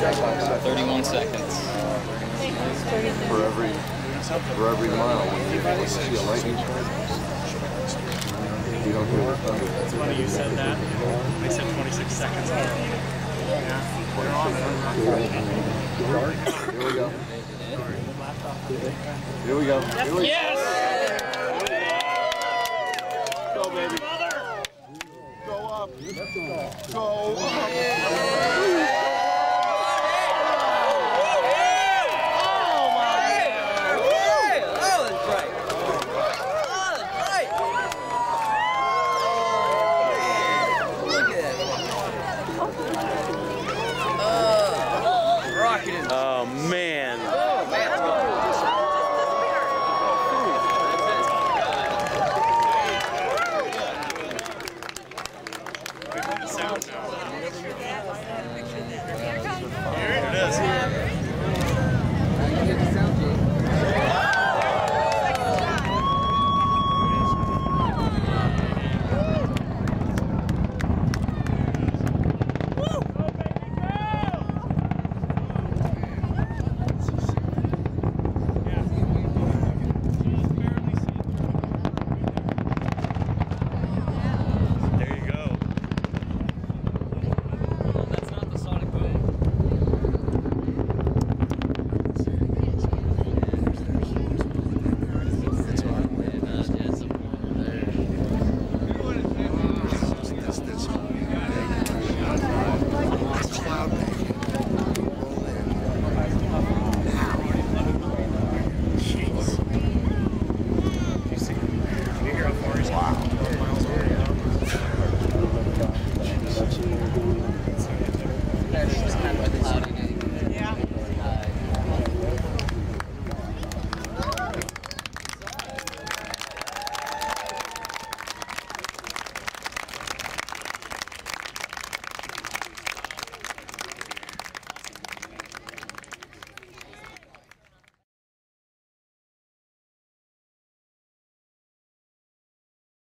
31 seconds. For every, for every mile, when you see a lightning strike, you don't hear the thunder. It's funny you said that. I said 26 seconds. Here we go. Here we go. Here we Yes! go, baby. Go up. Go up. Oh, man.